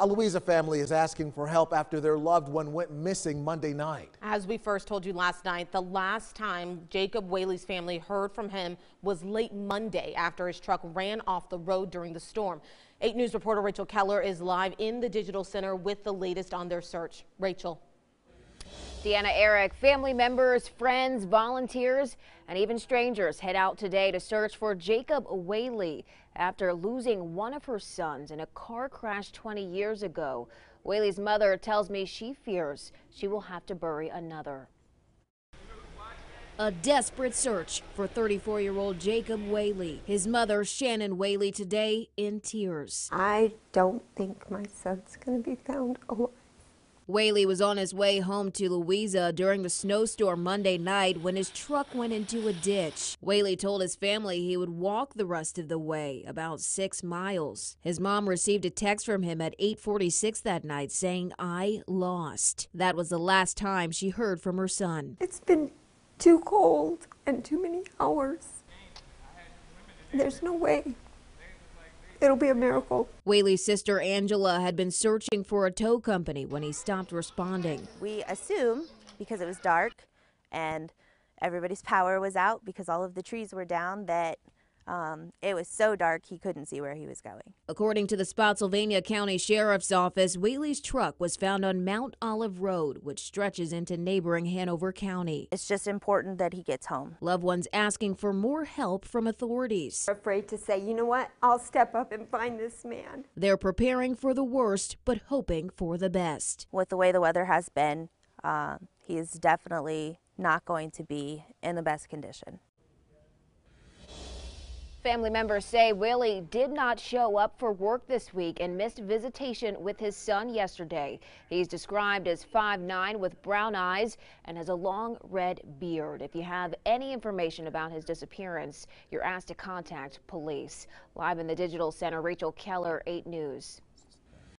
A Louisa family is asking for help after their loved one went missing Monday night. As we first told you last night, the last time Jacob Whaley's family heard from him was late Monday after his truck ran off the road during the storm. 8 News reporter Rachel Keller is live in the Digital Center with the latest on their search. Rachel. Deanna Eric, family members, friends, volunteers, and even strangers head out today to search for Jacob Whaley after losing one of her sons in a car crash 20 years ago. Whaley's mother tells me she fears she will have to bury another. A desperate search for 34 year old Jacob Whaley. His mother, Shannon Whaley, today in tears. I don't think my son's going to be found alive. Whaley was on his way home to Louisa during the snowstorm Monday night when his truck went into a ditch. Whaley told his family he would walk the rest of the way, about six miles. His mom received a text from him at 846 that night saying, I lost. That was the last time she heard from her son. It's been too cold and too many hours. There's no way. It'll be a miracle. Whaley's sister Angela had been searching for a tow company when he stopped responding. We assume because it was dark and everybody's power was out because all of the trees were down that um, it was so dark he couldn't see where he was going. According to the Spotsylvania County Sheriff's Office, Whaley's truck was found on Mount Olive Road, which stretches into neighboring Hanover County. It's just important that he gets home. Loved ones asking for more help from authorities. We're afraid to say, you know what, I'll step up and find this man. They're preparing for the worst, but hoping for the best. With the way the weather has been, uh, he is definitely not going to be in the best condition. Family members say Whaley did not show up for work this week and missed visitation with his son yesterday. He's described as 5'9 with brown eyes and has a long red beard. If you have any information about his disappearance, you're asked to contact police. Live in the Digital Center, Rachel Keller, 8 News.